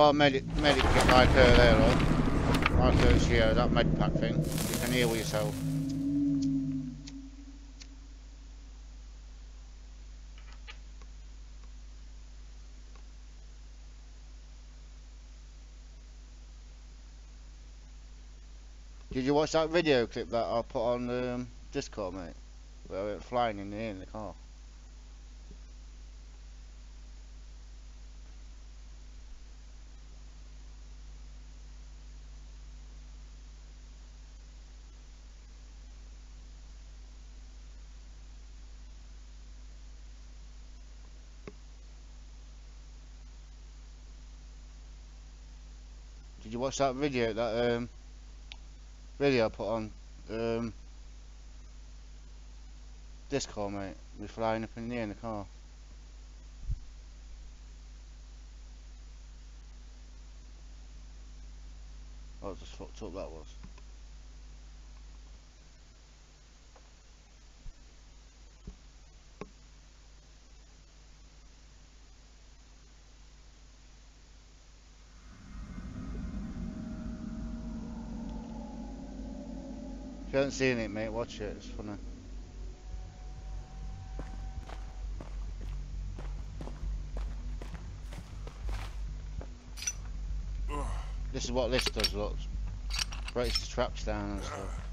got a medic, medic kit like her there, look. Like her, she, uh, that med pack thing. You can heal yourself. Did you watch that video clip that I put on um, Discord, mate? Where we were flying in the air in the car. That video that um video I put on um Discord mate? We're flying up in the air in the car. Oh just fucked up that was. If you haven't seen it mate, watch it, it's funny. This is what this does, look. Breaks the traps down and stuff.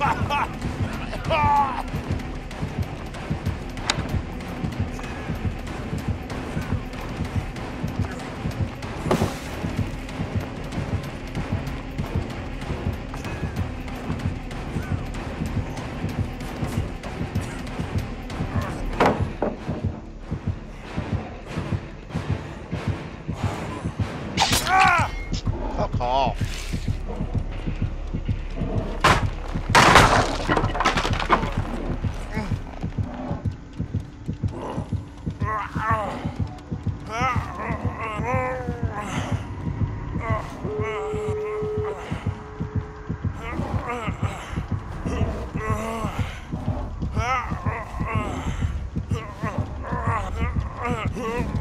Ha ha ha! Uh, uh.